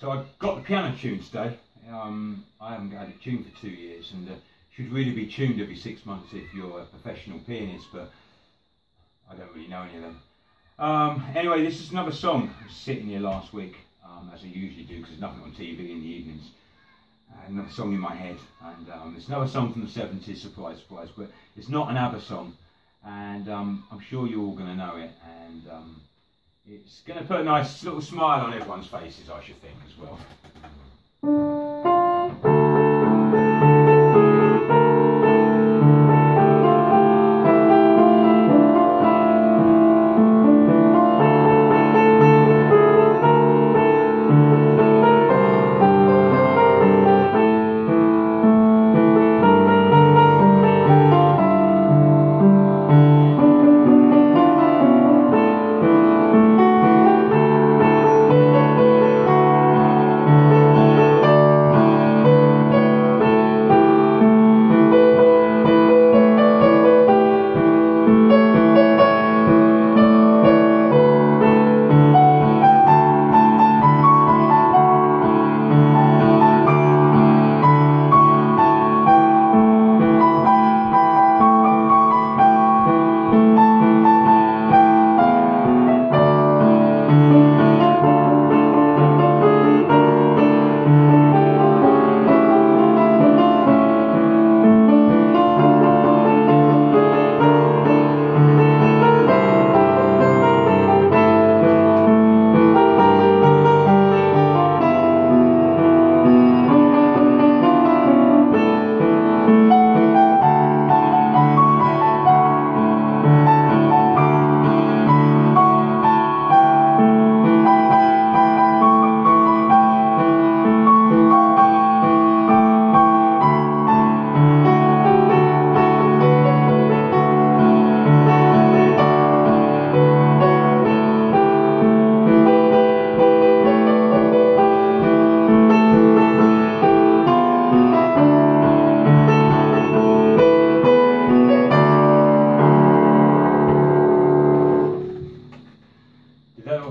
So I got the piano tuned today. Um, I haven't had it tuned for two years and uh, should really be tuned every six months if you're a professional pianist, but I don't really know any of them. Um, anyway, this is another song. I was sitting here last week, um, as I usually do, because there's nothing on TV in the evenings. Uh, another song in my head, and um, it's another song from the 70s, surprise, surprise, but it's not an ABBA song, and um, I'm sure you're all going to know it, and um, it's going to put a nice little smile on everyone's faces, I should think, as well.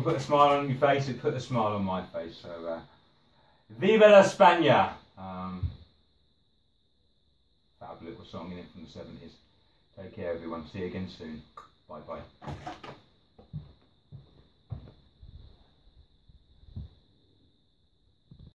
Put a smile on your face, it put a smile on my face. So, uh, Viva la España! Um, fab little song in it from the 70s. Take care, everyone. See you again soon. Bye bye.